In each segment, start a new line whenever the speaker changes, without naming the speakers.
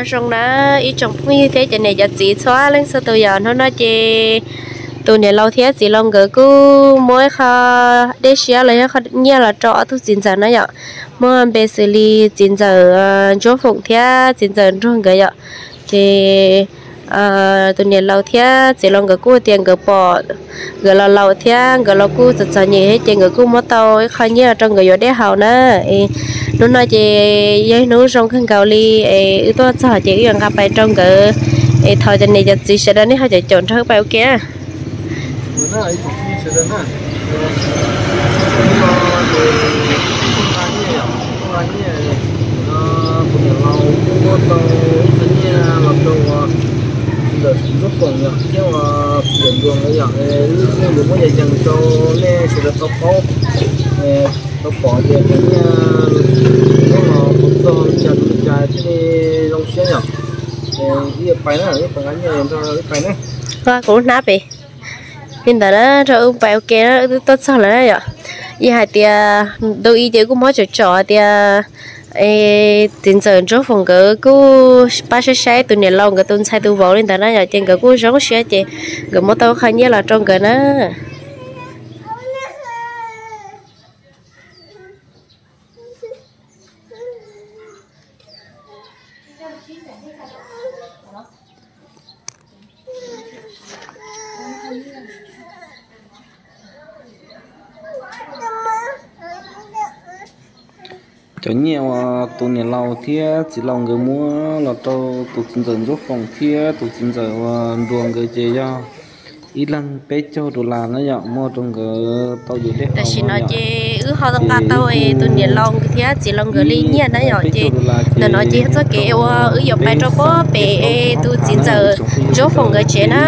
nhớ xong đó ít trong phong như thế cho này giờ chỉ xóa lên sau tôi giờ nó nói chị tôi này lâu thế, chỉ lòng gỡ cứ mỗi kha để xia lại kha nhia là trọ thu chín giờ nó vậy mỗi bé xử lý chín giờ ờ, chỗ phụng thế chín giờ trong cái vậy thì à tụi này lâu thế chỉ lo gỡ cứ tiền gỡ bỏ gỡ lo lâu thế gỡ lâu cứ chặt chặt nhỉ hết tiền gỡ cứ mất tàu khai nhớ trong gỡ để hào nữa nó nói chị giấy nú trong khăn cầu ly ư tôi sợ chị? Yên gặp bài trong cái thôi cho này chị sẽ đến hai chị chọn thơ bao kia.
Hãy subscribe cho kênh Ghiền Mì Gõ Để không bỏ lỡ à video hấp dẫn còn nhỉ chứ mà chuyển đường cái dạng này lúc có dạy dành cho nên sự được tóc có tóc bỏ thì cái nhưng mà cũng do chặt chặt cái long xe nhỉ cái bài này cái này em cho cái bài này
qua cũng nắp đi nên đó đó cho ông bài ok đó tốt sao là đấy ạ y hai tia đôi y tia cũng mới cho trò tia ê tiền giờ chỗ phòng cỡ cứ ba sáu sáu tụi này lâu cái tuần sai tụi vợ lên, tại nó giờ tiền cỡ cứ giống xe chị. Cái mô tao khai nhớ là trong cỡ nó
cho nhiều tụ này lâu thia chỉ lòng người mua là tàu tụ chính giờ rút phòng thia tụ chính giờ đường người chơi cho. Ít lần bé cho đồ là nó nhận mua trong cái tàu gì đấy
tại vì nó chơi ư họ tao ta tao ấy tụ lòng cái thia chỉ lòng người lý nhẹ nó nhỏ chơi nó chơi hết cái ư giờ bài cho bố bé tụ chính giờ rút phòng người chơi nó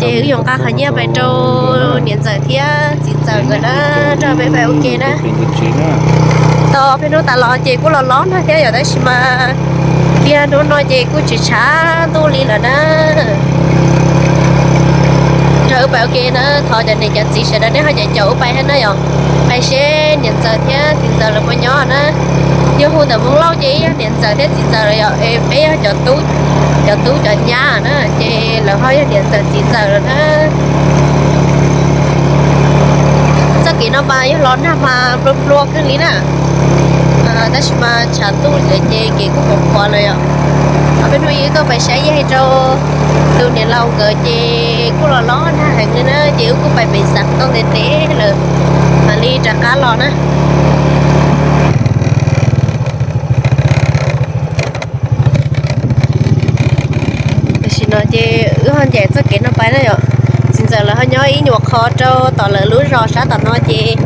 chị dùng các khả nhia bài cho niệm giờ thia chính giờ người đó cho bé bé ok đó lo bên nó ta lo chị cũng lo lón thôi thế giờ đấy mà kia nó nói chị cũng chỉ chả tu li là đó. Trời bảo kia nó thọ giờ này giờ chị sẽ đến hai giờ chỗ bay hết nó rồi. Bay xe nhận giờ thế, thì giờ là bao nhỏ nó như hôm nào muốn lâu chị nhận giờ thế, thì giờ rồi em bé cho tú cho tú cho nhà nó chị là hơi nhận giờ chị giờ rồi nó chắc kỹ nó bay lón mà luôn cái lý nè. À, Đó mà chả tu để chơi cái cũng một khoa rồi ạ. Ở bên nuôi có phải sáng hay cho từ này lâu cỡ chơi cũng là ló na hàng nữa nó chịu cũng phải bị sạch con để té là mà ly trả cá lò nữa xin chơi ước hơn chạy cho cái nó phải đấy ạ giờ là hơi nhói ý nhột khó cho tỏ lỡ lúa rò sát tỏ nó chơi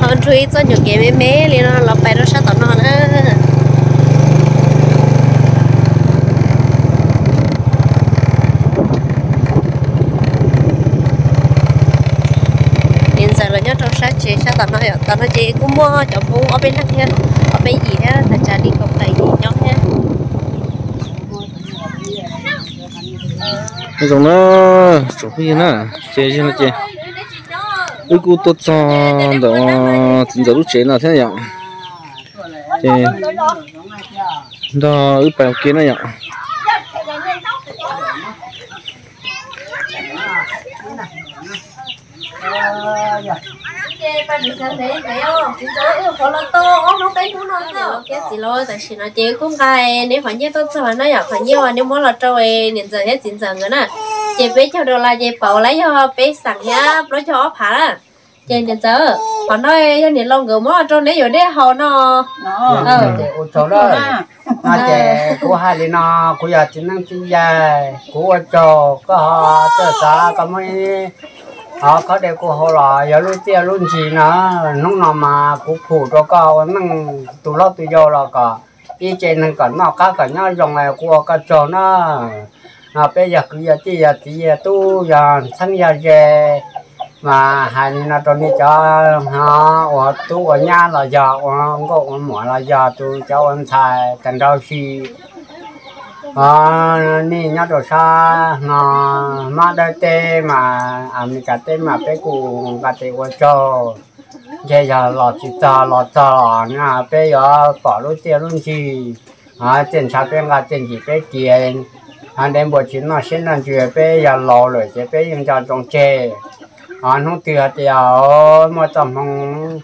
hơn truy cho những cái mê mê liền nó lọc bài nó sát tỏ nó nữa nên giờ là nhớ trong sát chế sát tỏ nó tỏ nó chế cũng mua cho mua ở bên khác nha, ở bên gì ha là trả đi công tay gì nhau nha
cái giống nó chỗ gì nè. Chế chứ nó chế cái cô tốt cho đó chính giờ lúc chế là thế nhở chế đó ui bài kia nó nhở Yeah này ạ
cái gì lo tại vì nó chỉ cũng cái nếu phải nhớ cho nó nhỏ phải nhớ nếu muốn là trâu ấy nên giờ hết chính giờ nữa nè chị bé cho đồ là chị bảo lấy cho bé sẵn nhá nó cho phá là chị nên giờ họ nói cho nên lòng gửi món trâu nếu rồi đấy họ nó.
Ờ. Chỗ đó. Nó chè của hai đứa nó của giờ chỉ năng chỉ dài của có họ chờ xa có mấy Ờ, họ có đều cô hồ lọ giờ lúc tia luôn gì nó lúc nào mà của phụ cho cao mình tụ lo tụ vô là cả. Y trên năng cả nó cá cả nhau dòng này của cá chỗ nó à bây giờ cứ giờ chỉ giờ chỉ giờ tu, giờ sang giờ về, mà hai nó cho đi cho họ ở tu ở nhà là giờ à, ông có ông mỏ là giờ tu cho ông thầy cần đâu khi à ni nhớ đồ xa nó má đây tê mà à mình cả tê mà bé cụ cả tê qua cho giờ giờ lọt chỉ ta lọt ta nha bé giờ bỏ lối tiền luôn chi, à tiền sao bên cái tiền gì bé tiền anh đem bộ chín nó xin anh chuyện bé giờ lò rồi chứ bé ยัง cho trong chè anh không tiền tiền mà tầm không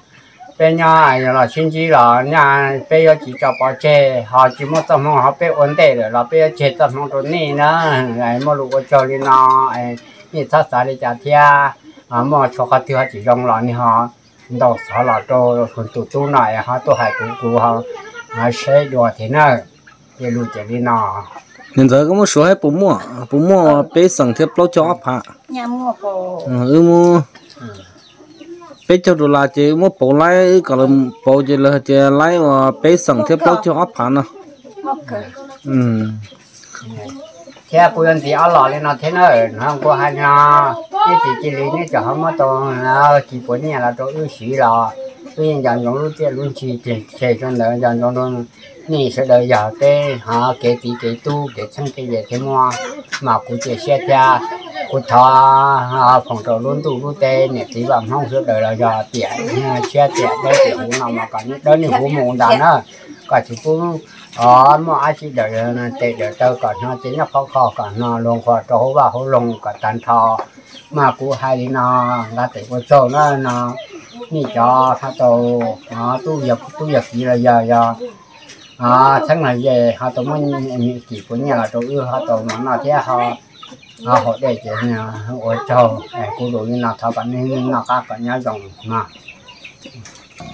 bé nhà là xin chỉ là nhà bé giờ chỉ cho bao chè họ chỉ một tầm không họ bé ổn định rồi là bé chè tầm không rồi nè nữa ai mà lúc cho đi nó ai như sát sát đi chả thia. À mà cho cái tiêu chỉ trong là ni họ đâu sợ là cho คน tụt tu này họ tôi hay cũng cũng họ à sẽ đùa thế nào để lưu chỉ đi nó
hiện giờ có một số hay bố mua bố mua bé sẵn thiết bao cho phá.
Nhà mua bộ
ừ mua bé cho đồ là chỉ mua bố lái cả là bố chỉ là chỉ lái mà bé sẵn thiết bao cho nó
mua cờ.
Ừ.
Thế cô dân thì ở lò lên nó thế nào? Không có hay nó. Cái chỉ chỉ lý này cho không có to nó chỉ có nhà là cho ưu sĩ là tuy nhiên dàn giống lúc tiền luôn chỉ chỉ chỉ trong đó dàn giống luôn nè sẽ đợi giờ cái họ cái tí cái tu cái chân cái gì thế mà mà cũng chỉ xe cha cô thọ à, phòng trò luôn tụ luôn tê nè tí bằng không suốt đời là giờ tiệt à, che tiệt đây tiệt hú nào mà còn đó những hú muộn đàn đó. Cả chú cũng ở ờ, mà ai chỉ đợi à, tê đợi tơ còn nó chính là khó khó còn nó luôn khó trổ và hú lùng cả tàn thọ mà cú hai đi nó là tiệt cô sâu nó nó nị cho thà tàu nó tu nhập tu nhập gì là giờ giờ. À tháng này về họ tụi mình chỉ của nhà tụi ưa họ tụi nó là thế họ nó họ để chỉ nhà ở trâu để cô đồ như nào tháo bạn nên nào các bạn nhá dòng mà.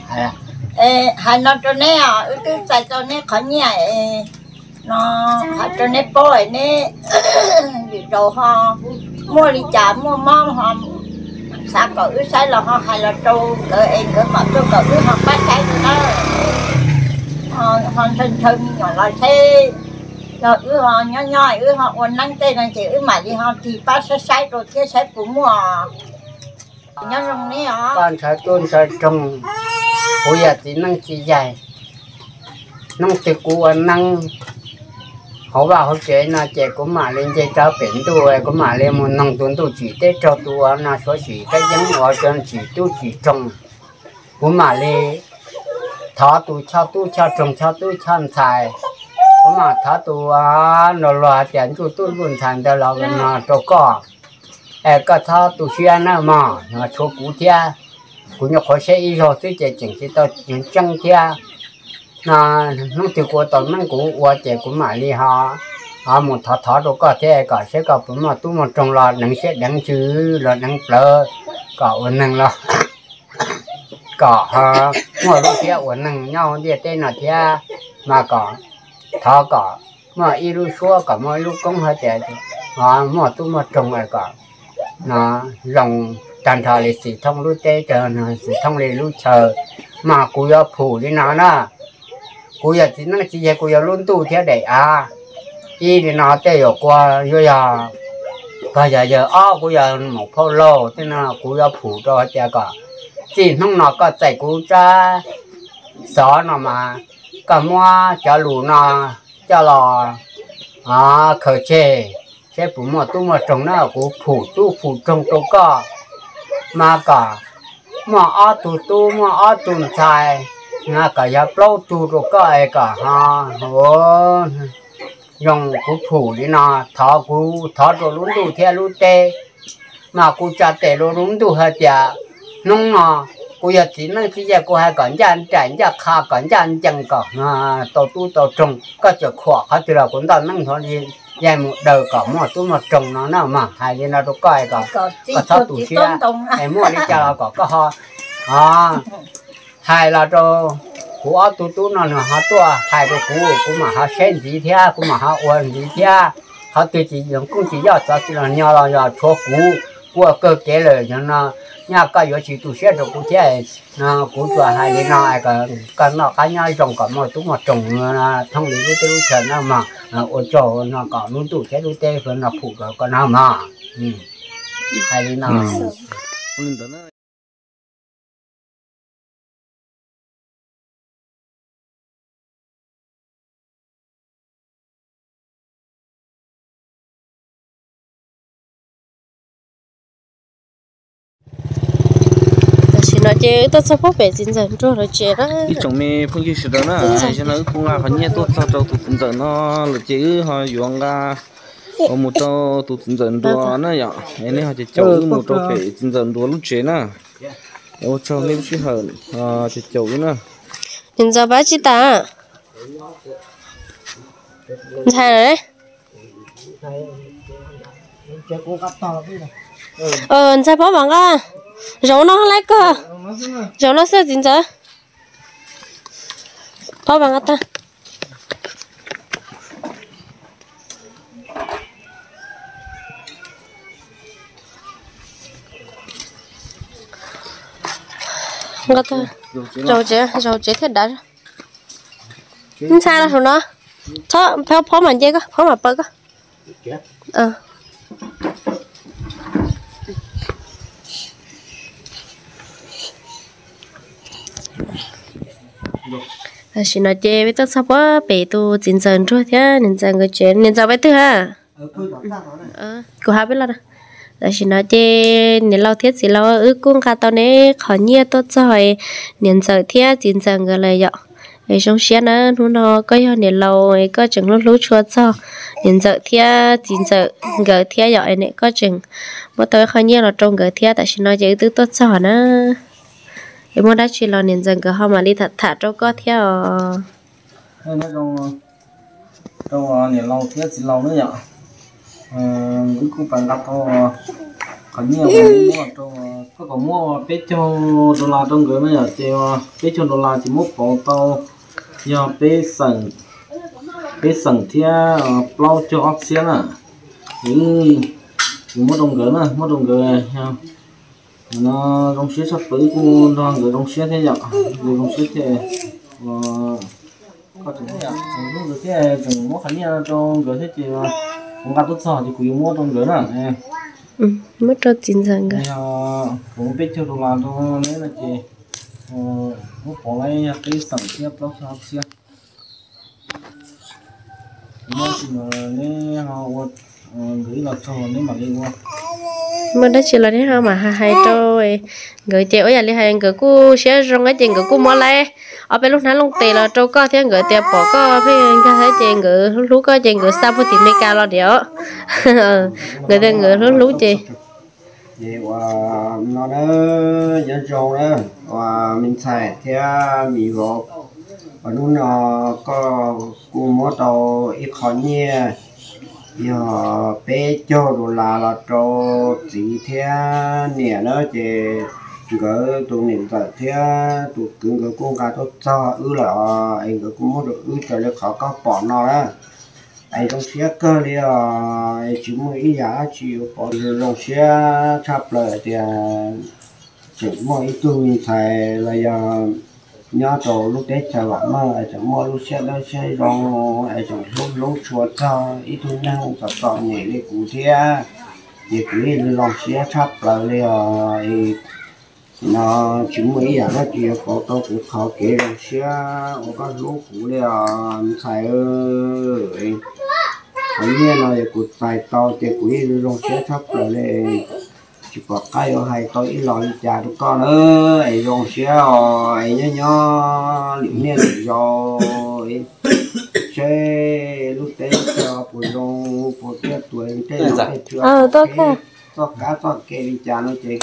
À.
Ê hai nó cho nè, à ước cái sai cho nên khó nhà nó họ cho nên bôi nè. Bị đầu ho mua đi chả mua mong ho, sao cậu ước sai là họ hay là trâu cỡ em cỡ họ trâu cỡ ước họ bắt sai rồi ho họ họ thân thân nhỏ là thế rồi ư họ nhỏ nhỏ ư họ còn năng tên là chị ư mà đi họ thì bắt sẽ sai rồi thế sẽ cũng mua nhớ rồng nè họ
con sẽ tuân sẽ trồng. Bây giờ chỉ năng chỉ dài. Năng cú cũ năng. Họ bảo họ chế na chế của mà lên chế cho biển tôi, của mà lên một năng tuấn tôi chỉ để cho tôi na số chỉ cái giống họ chân chỉ tôi chỉ trồng. Của mà lên thọ tu cho tu cho trồng cho tu chăn xài của mà thọ tu à nó lo tiền tu tu luôn thành đó là nó cho có ai cái thọ tu xuyên nó mà nó cho cụ thia. Cụ như khó sẽ ý rồi tôi chỉ chỉnh chỉ tao chỉnh chân thia. Nó nó từ của tao nó cũng qua chế cũng mà đi ha à một thọ thọ đâu có thế cả sẽ có bữa mà tu một trong lo nâng sẽ đăng chữ là nâng lơ cả ổn năng lo, cả ha mỗi lúc kia ổn năng nhau đi tên là thế mà cả thọ cả mà ý lúc xua cả mà lúc công hơi thế à mà tôi mà trồng lại cả nó rồng tàn thọ lịch sử thông lúc tê chờ nó sử thông lịch lúc chờ mà cú yo phủ đi nó nó, cú yo chỉ nó chỉ cú yo luôn tu theo để à y đi nó tê yo qua yo ya cái giờ giờ ó cú yo một phô lô, thế nó cú yo phủ cho cha cả chỉ không nó có chạy cú cha gió nó mà cả mua cho lù nó cho lò à khởi chế sẽ phủ mua tu mà trồng nó cũng phủ tu, phủ trồng tu có mà cả, mà ở tu tu, mà ở tu sai na cả nhà lâu tu rồi có ai cả, ha ô dùng cú phủ đi na, thọ cú thọ rồi luôn tu theo luôn tê mà cú cha tê rồi luôn tu hết ya nông nọ cô giờ chỉ nói cái giờ cô hai còn ra anh chạy ra kha còn ra anh chẳng còn à tổ tu tổ trồng có chỗ khỏa hết từ đầu cũng tao nâng thôi đi. Dài một đời có một tu một trồng nó nào mà hai đi nó đâu coi
có.
Có sao tủ chia em mua đi cho có có ho. À hai là cho của tu tu nó nó họ tua hai cái cũ cũng mà họ sen gì thế cũng mà họ uốn gì thế. Họ tự chỉ cũng chỉ do cho chỉ là nhau là do cho cũ của cơ kế lời cho nó nhà cái yếu chỉ tu sửa được cũng thế nó cũng cho hai đứa nó ai cái cái nó cái nhau trồng cả một tu mà trồng nó thông lý cái tiêu chuẩn nó mà ở chỗ nó có luôn tu thế luôn tê phần nó phụ cái con nào mà. Ừ. Hai đứa nó
Nó chế tôi sắp bố bể chính dần rồi nó chế đó
cái chồng mẹ phương kia sự đó nè cho nó cũng là họ nhẹ tốt sao cho tụi tin giờ nó là chứ họ dùng ra. Ở một chỗ tụi tin giờ đua nó vậy. Em họ chỉ chầu một chỗ phải tin giờ đua lúc chế nè ô cho nên chứ hơn à chỉ chầu nữa
nhìn giờ bác chị ta. Thay rồi. đấy ờ thay bó bằng à rau nó lấy cơ. Rau nó sẽ dính giờ bó bằng ta. Ngắt ta rau chế rau chế thiết đã. Sao đâu nó? cho phao phao mà dây có phao mà bơ có. Ờ à xin nói chơi với tôi sắp quá bị tôi chính dân rồi thế nên rằng người chuyện nên sao vậy thứ ha. Ờ cô hai biết là là xin nói chơi nên lâu thiết gì lâu ư cũng cả tao này khó nhia tốt rồi. Nên giờ thiết chính dân người lại vậy ấy trong xe nó nó có yo nên lâu ấy có chừng lúc lúc chua cho. Nên giờ thiết chính giờ người thiết vậy này có chừng. Mà tôi khó nhia là trong người thiết tại xin nói chơi tư tốt rồi nó em muốn đã chỉ lo nên dần cái hôm mà đi thật thả cho có theo.
Hay nó trong à, trong nhà lâu thiết chỉ lâu nữa nhở ờ cũng cũng phải đặt to à, có nhiều mua trong à, có có mua biết cho đô la trong người nữa nhở chỉ biết cho đô la chỉ mua phòng tàu giờ biết sẵn biết sẵn thia plau cho ốc xiên à những mua đồng người nữa mua đồng người ha nó trong xí sắp tới cũng đang ở trong xí thế nhở người trong xí thế. Có chừng thế chừng lúc thế chừng mua khánh nhà trong người thế chị cũng gặp tốt sao thì cũng mua trong người nè.
Ừ mất cho chín dần
cái cũng biết cho đồ làm thôi nên là chị. Mua bỏ lại cái sản tiếp đó cho học sinh nó chỉ là nên họ gửi là cho nếu mà đi qua
mà đó chỉ là thế ha mà hai hai tôi. Gửi tiền ở nhà đi hai gửi cô sẽ rong cái tiền gửi cô mua lại ở bên lúc nãy lúc tiền là trâu có thế gửi tiền bỏ có phía cái thấy tiền gửi lúc có tiền gửi sao phải tìm mấy cái lo điều. người ta gửi lúc lúc chị
vậy và nó đó dân trâu đó và mình xài theo mì gọt. Và lúc nó có cô mua tàu ít khó nhẹ giờ bé cho đồ là là cho chỉ theo nè nó chị gỡ tụ niệm tại theo tụ cứ gỡ con cá tốt cho ư là anh gỡ cũng muốn được ư cho nó khó có bỏ nó á. Anh trong xe cơ đi à chỉ muốn ý giá chỉ bỏ được trong xe chắp lại thì ờ, chỉ muốn ý tôi mình là giờ nhớ đồ lúc đấy chờ bạn mà ai chẳng mua lúc xe đó, xe rong ai chẳng lúc lúc chuột cho. Ít thứ năng tập chọn nhảy lên cụ thế thì cứ lên lòng xe chắp lại liền à, nó chỉ mấy giờ nó chỉ có tôi cũng khó kể lòng xe. Có lúc cụ liền xài ơi. Còn như là cụ xài to thì cứ lên lòng xe chắp lại liền chỉ có cái ở hai tôi ít lo cha tụi con. Ơi rồi xe rồi nhớ nhớ liệu nhiên rồi xe lúc đấy cho phụ rong phụ tiết tuổi thế nó cái chưa
ờ tôi cả
tôi cả tôi kê đi cha nó chị.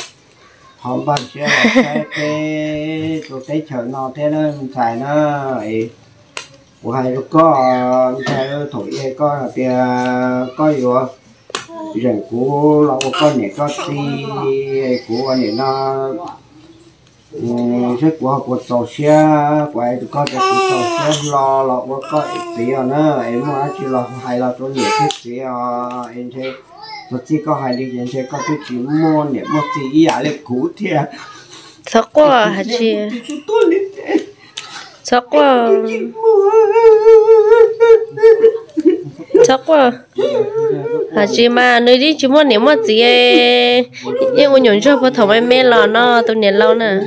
Hôm ban xe xe cái tụi cái chợ nó thế nó xài nó ấy. Của hai lúc có xài thổi có là tiền có gì rằng của lão con này có ti của này nó rất của của tàu xe của ai có cái tàu xe lo lão có ít tiền nữa em mà chỉ là hay là tôi nhiều thích tiền em thấy tôi chỉ có hai lý em thấy có cái chỉ mua nè mua chỉ ý là cũ thiệt
sao quá hả chị? sao quá chắc quá hả chị mà nơi đi chỉ muốn niệm một gì ấy nhưng mà nhổn cho phổ thầu em mê lò nó tôi niệm lâu nè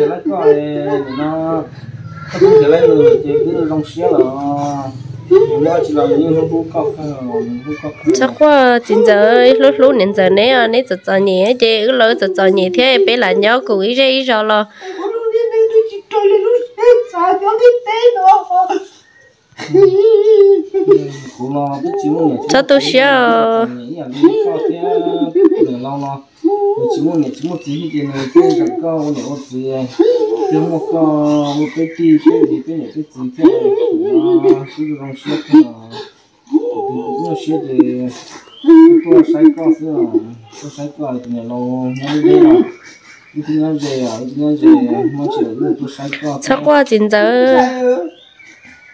chắc quá chính giờ lúc lúc niệm giờ này à này giờ giờ nhẹ chứ lúc giờ giờ nhẹ thế bé là nhớ cùng ý ra ý rồi lo
cho
tôi xíu.
Tôi sai câu xưa tôi sai câu thì này lo nó đi cái thứ này gì à thứ này gì mà chỉ là tôi sai câu
chắc qua chính giờ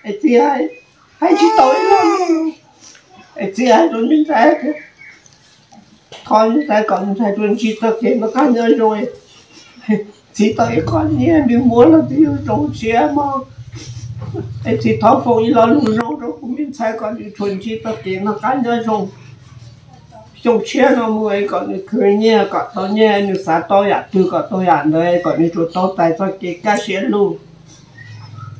ai chị hai hai chị tối lắm. Ai chị hai tôi nhìn thấy. Con thấy con thấy tôi chị thực hiện nó cá nhân rồi. Chị tới con nhé đi mua là thì rồi em mà. Ai chị tháo phụ là luôn rồi rồi cũng mình thấy, con đi thuần chị thực hiện nó cá nhân rồi. Trong xe nó mua còn như khơi nhé còn tôi nhé như xã tôi ạ, từ còn tôi ạ, nơi còn như chúng tôi tại sao cái cá xe luôn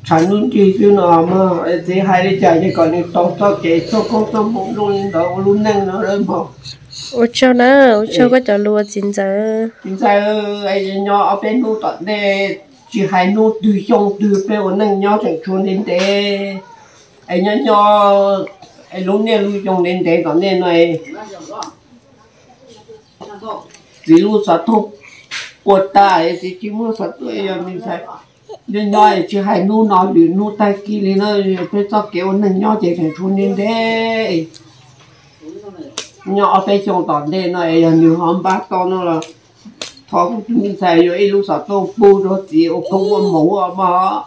chẳng luôn chỉ nó mà thì hai đứa chạy thì còn đi tóc tao kể cho tóc tao muốn luôn đó luôn năng nó rồi
mà.ủa cho nó ô cho có cho lúa chính giờ
hiện tại ai nhỏ ở bên nu tận đây chỉ hai nu từ trong từ bên ở nhỏ chẳng chuồn đến đây ai nhỏ nhỏ ai luôn này luôn trong đến đây còn nên này chỉ lúc sát thục quật ta thì chỉ mua sát tuổi mình thấy nên nói chỉ hai nu nói được nu tay kia lên nó phải cho kiểu năng nhỏ chỉ phải chuồn đến đây nhỏ bé trong tận đây nó ấy nhiều hơn bác to nó là thọ cũng chúng xài rồi lúc sau tôi bu rồi chỉ ô không có mũ mà.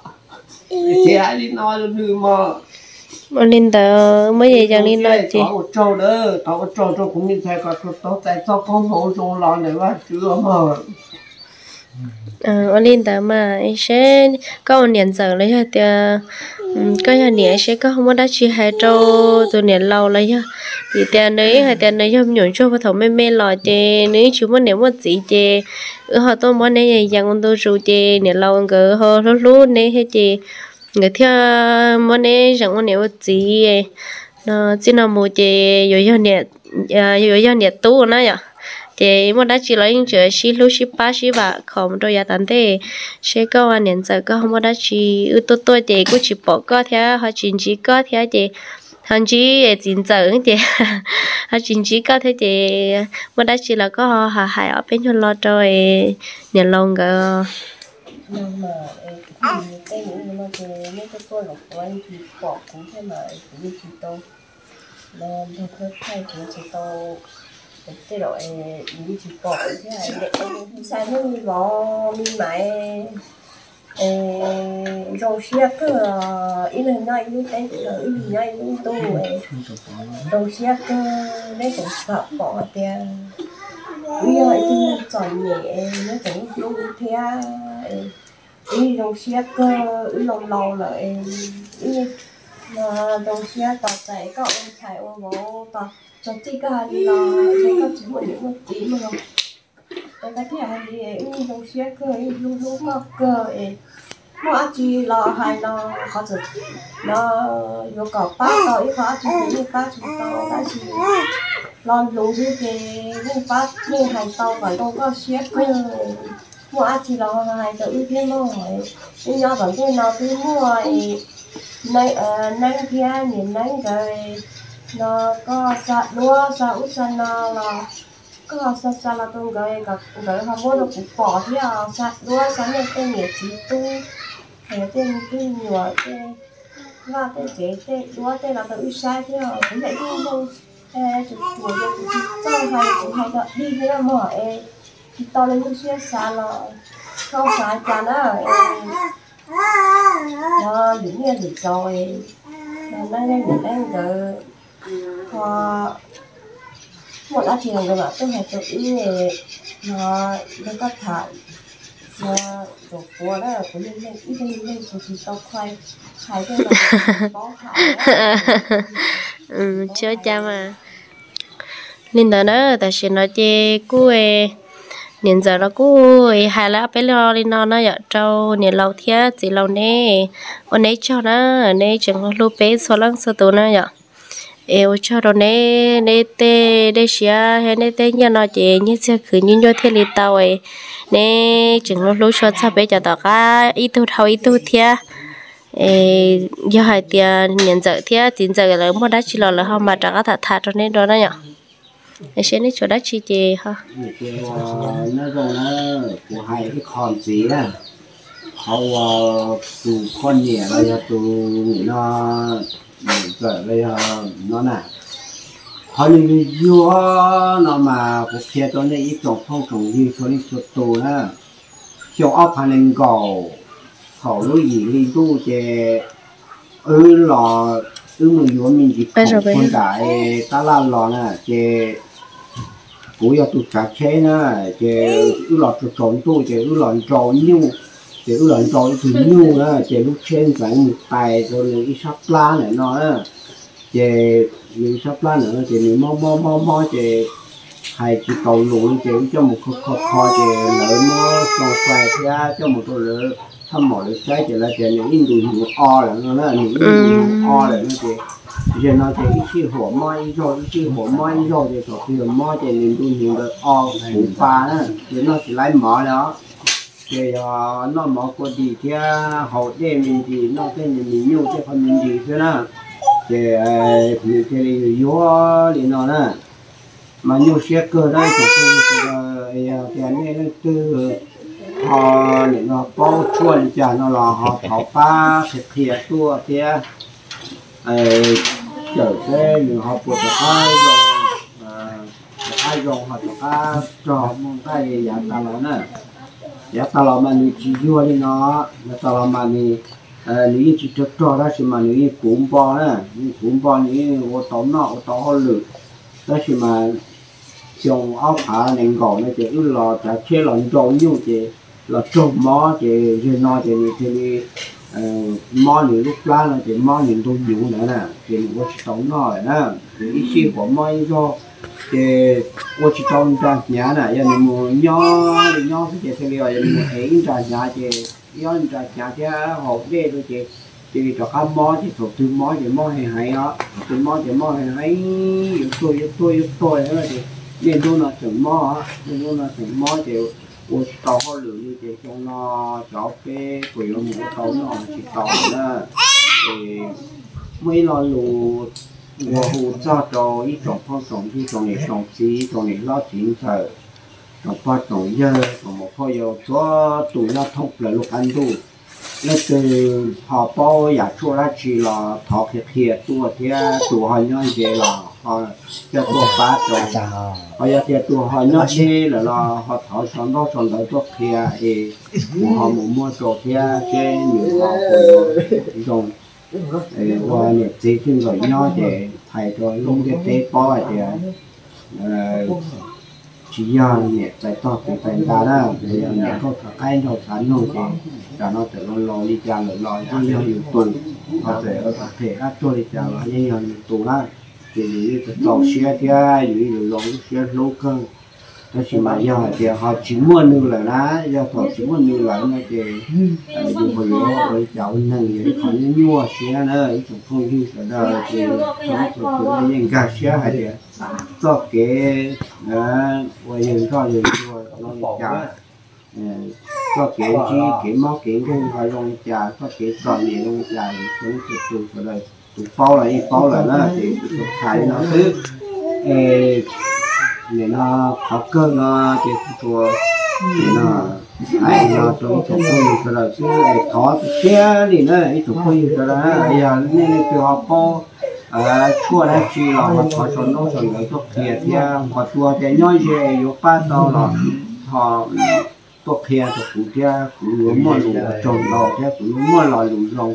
Chị ai đi nói được mà.
Mà lên tờ mới vậy chẳng lên nói chị
thọ trâu đó thọ trâu trâu cũng như thế tôi tôi tại sao con mũ trong lò này quá chưa mà
ờ mà lên tờ mà ấy sẽ, có một niệm giờ lấy hai tia có nhà niệm sẽ có không có đá chi hai trâu từ niệm lâu lấy ha thì tia nấy hai tia nấy không nhổn cho vào thầu mê mê lò chê, nếu chú muốn niệm một gì chê ở họ tôi muốn này dàng con tôi rủ chê, niệm lâu ngờ họ lúc lúc này hết chê. Người theo muốn này dàng con một gì nó chỉ là một chê rồi cho niệm à, rồi cho niệm tu nó vậy thì một đã chỉ lấy những chuyện xí lúc xí ba xí và không đôi giờ tận thế sẽ có anh nhận giờ có không đã chỉ ưu tốt tôi thì cũng chỉ bỏ có theo họ chỉ chỉ có theo thì thằng chỉ chính giờ thì họ chỉ chỉ có thế thì một đã chỉ là có họ hà hải ở bên cho lo cho nhận lòng cái
nhưng mà cái cái những mà cái mấy cái tôi là của anh thì bỏ cũng thế mà cũng như chị tôi nên tôi cứ thay chị tôi cái loại như chỉ bỏ thế này. Để em sai nó như nó mi mày rồi cơ. Ít lần này như thế rồi ít lần này như tôi rồi cơ lấy cũng sợ bỏ tiền. Bây giờ thì chọn nhẹ nó cũng luôn thế ý rồi xe cơ, ý lâu lâu lại ý mà rồi xe tao chạy có ông chạy ông bố tao cho chị cả thì là cho các chị một những một tí mà. Rồi tôi cái thứ hai thì ý rồi xe cơ ý luôn luôn có cơ ấy mà chị là hai là khó chịu nó yêu cầu ba tao ý có chị cũng như ba chúng tao đã chỉ lo lú như cái nhưng ba nhưng hai tao phải đâu có xe cơ. Mua chỉ là hai tao ưu thêm mà. Hỏi nhưng nhau vẫn thế nào thì mua nay ờ nay kia nhìn nay cái nó có sa lúa sa út sa nó là có sa sa là tôi cái cái cái họ mua được cũng bỏ thì à sa lúa sa này tên nghề chỉ tu nghề tên tu nhiều tên và tên chế tên lúa tên là tôi sai thì à cũng vậy thôi đâu ê chụp tuổi cho tụi chị cho hai cũng hai đó đi với là mở ê thì to lên cũng xuyên xa là không phải chán á nó những nghe được rồi nó đang đang được đang được họ một lá tiền rồi mà tôi hay tự ý nó nó có thải. Nó rồi của đó là của lên lên ít lên lên của chị tao khoai. Hai cái mà có hại
ừ chưa cha mà. Nên đó đó tại sao nói chê cô nên giờ nó cũng hai lá bé lo đi nó nó ở trâu nên lâu thế chỉ lâu nè. Ở nấy cho nó ở nấy chẳng có lúc bé số lăng số tổ nó vậy eo cho rồi nè nè tê, nè xia hay nè tê nhà nó chị, như xe khử như nhau thế li tàu ấy. Nè, chừng lúc lúc cho sao bé cho tao cả ít tu thâu ít tu thia. Ê giờ hai tia nhận giờ thia tiền giờ là mua đá chỉ là là không mà trả cái thật thật cho nên đó đó nhở. Ê xe nè chỗ đá chỉ chị, ha.
Nó rồi nó của hai cái con gì đó. Họ tụ ờ, con nhẹ là tụ nó rồi bây giờ nó nè họ như vua nó mà cuộc kia tôi này ít trồng phong trồng như tôi này chuột tù nè cho ốc hành lên cầu họ lối gì đi tu chè ư lò ư mình vua mình chỉ không con đại ta la lò nè chè cú giờ tụt cả chế nè chè ư lò tụt trồng tu chè ư lò trồng nhiêu chè ư lò trồng từ nhiêu nè chè lúc trên phải một tài rồi ít sắp lá này nó nè chè những sắp lá nữa chè những mò mò mò mò chè hay chỉ cầu lụi chè cho một khó khó khó chè lỡ mò xong xoay ra cho một tôi lỡ thăm mỏ được trái chè là chè những in đùi những o là nó là những in đùi o là nó chè. Giờ nó chè ít chi hổ mò ít rồi ít chi hổ mò ít rồi chè thọ thì mò chè những đùi những đùi o hủ pha đó chè nó chỉ lấy mỏ đó chè ờ, nó mỏ có gì thì à, hậu ờ, thế mình thì ờ, nó cái mình nhiều cái phần mình gì thế nào. Cái cái cái yếu thì nó na mà nhiều xe cơ đấy của tôi cái cái này nó từ họ để nó bao chuồn cho nó là họ thảo ba thực hiện tua thì trở về những họ buộc hai rồi hai rồi họ cho ta trò mong tay giả ta lớn nè ya ta là mà như chỉ vua đi nó giả ta là mà như nếu chỉ cho cho đó thì mà nếu cúm bò nè cúm bò nếu ô tóm nó ô tóm họ lử đó thì mà trồng áo phá nên gò nó chỉ ư lò chả chế lò trâu nhiều chỉ là trâu mó chỉ rồi nói chỉ thì mó nhiều lúc lá là chỉ mó nhiều tôi nhiều nữa nè thì ô chỉ tóm nó nè ý chí của mó do thì ô chỉ trong trang nhà nè giờ mình mua nhỏ thì nhỏ thì thì bây giờ mình mua ấy trang nhà thì do trang nhà thì hộp đê thôi chị. Chị cho cá mó, chị thuộc từ mó, chị mó hay hay á. Từ mó, chị mó hay hay yếu tôi yếu tôi yếu tôi đó chị. Nên tôi là chừng mó á, nên tôi là chừng mó chị. Ô tàu hoa lửa như chị trong nó cho cái quỷ nó mua tàu nó chỉ tàu đó. Thì, mấy lo lù 我胡照着一种方种一种的种子，一种的老金头。trong qua trong giờ còn một khoa yêu cho tụi nó thông là lúc ăn tu nó từ họ bao giả chua ra chỉ là thọ thiệt thiệt tu thì tụi họ nhớ về là họ cho tu phá rồi họ giờ thì tụi họ nhớ thế là là họ thọ xong đó xong đó tốt thì thì họ muốn mua đồ thì trên nhiều họ dùng Và nhiệt gì trên rồi nhớ thì thầy rồi những cái tế bao thì chỉ do nhẹ tại to cái tại ta đó. Thì nhẹ có thằng ai nó thằng nó thì cho nó tự lo lo đi cha lo lo cho nhau nhiều tù có thể ở thể cho đi cha lo nhau nhiều tù đó thì những cái tàu xe kia như như lồng xe lô cơ đó chỉ mà do thì họ chỉ muốn nuôi lại đó do họ chỉ muốn nuôi lại nó thì dùng hồi đó rồi cháu nâng vậy họ như nhua xe nữa chúng không như thế đó thì nó tụi nó những cái xe hay là cho cái đó và những cái những cái nó chả. cho cái chi cái máu cái cái phải long chả cho cái tròn gì long chả chúng tụi tụi đây tụi bao lại bao lại đó thì khai nó thứ để nó khó cơ nó thì thua. Thì nó ai nó trong trong tôi cho là chứ có xe thì nó ấy chúng tôi cho là giờ nên từ họ có à, chua đấy chỉ là họ có cho nó, cho người tốt kia thì à, họ chua thì nói về yếu ba tao là họ tốt kia thì cũng kia cũng mua lù trồng đào kia cũng mua lò lù rồng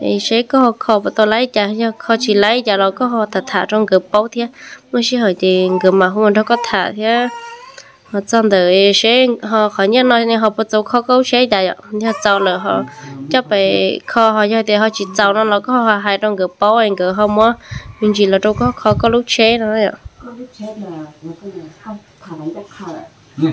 ấy sẽ có họ khó bắt đầu lấy chả cho khó chỉ lấy chả nó có họ thả thả trong cái bao thế mới sẽ hỏi thì cái mà không nó có thả thế họ chọn được sẽ họ khó nhất nói họ bắt đầu khó câu sẽ chả họ chọn là họ cho phải khó họ cho thì họ chỉ chọn nó nó có họ hai trong cái bao anh cái họ mua mình chỉ là đâu có khó có lúc chế nữa vậy
có lúc chết là nó không không thả